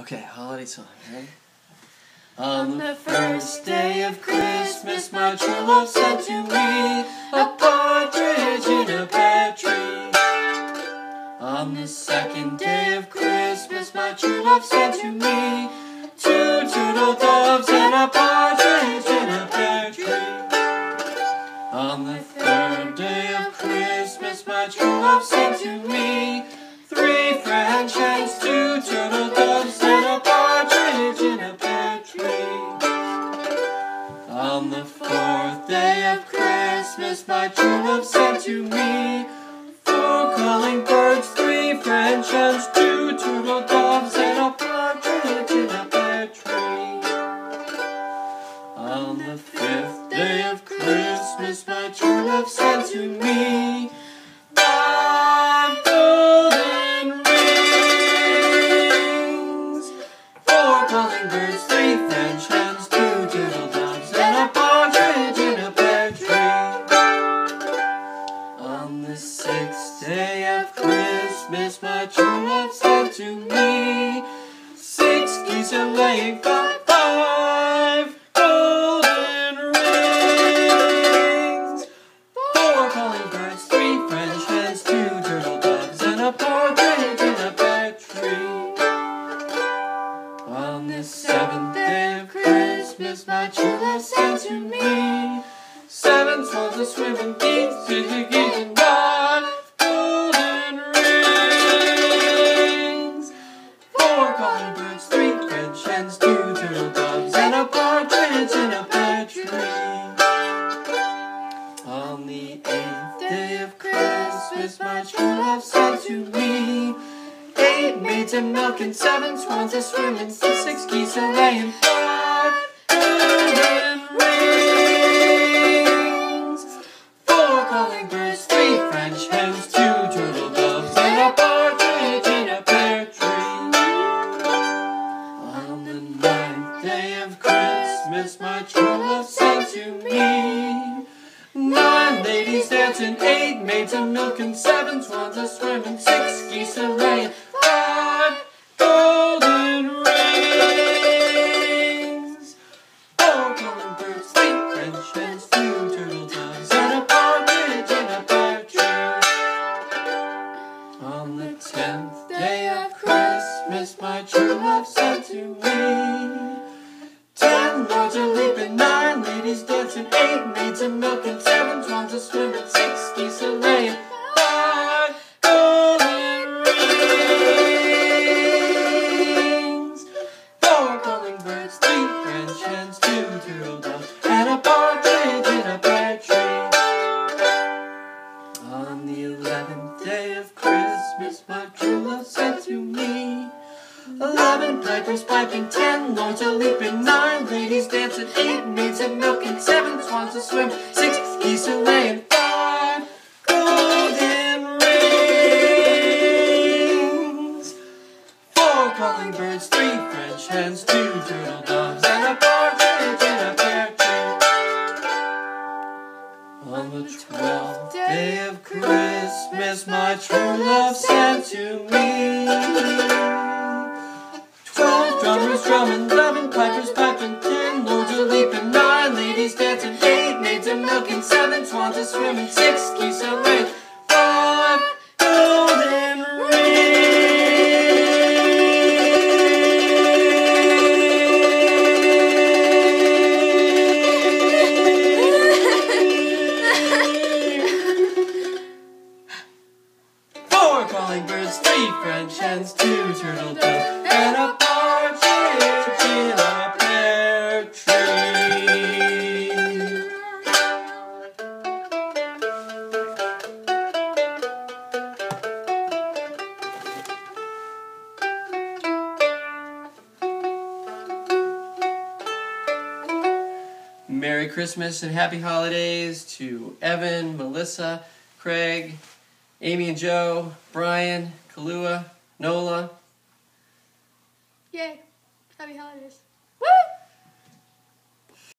Okay, holiday song. Ready? On the first day of Christmas, my true love sent to me a partridge in a pear tree. On the second day of Christmas, my true love sent to me two turtle doves and a partridge in a pear tree. On the third day of Christmas, my true love sent to me day of Christmas, my true love sent to me four calling birds, three French hens, two turtle doves, and a partridge in a pear tree. On the fifth day of Christmas, my true love sent to me Christmas, my true love sent to me six geese a laying five, five golden rings, four calling birds, three French hens, two turtle doves, and a partridge in a pear tree. On the seventh day of Christmas, my true love sent to me seven swans a swimming, geese, geese, geese, maids of milk and seven swans a swimming, six geese a laying, five golden rings. Four calling birds, three French hens, two turtle doves, and a partridge in a pear tree. On the ninth day of Christmas, my true love sent to me nine ladies dancing, eight maids of milk, and seven swans a swimming, six geese a laying, a a. On the tenth day of Christmas, my true love sent to me. Ten lords are leaping, nine ladies dancing, eight maids of milk, and seven swans a swimming, six geese a laying, the eleventh day of Christmas, my true love sent to me. Eleven pipers piping, ten lords a leaping, nine ladies dancing, eight maids of milk, and seven swans a swim, six geese a laying, five golden rings, four calling birds, three French hens, two turtle doves, and a partridge in a On the twelfth day of Christmas, my true love sent to me. Twelve drummers drumming, eleven pipers piping, ten lords a leaping, nine ladies dancing, eight maids of milk, and seven swans a swimming, six geese Turtle and a partridge in a pear tree. Merry Christmas and Happy Holidays to Evan, Melissa, Craig, Amy and Joe, Brian, Kalua, Nola. Yay! Happy holidays. Woo!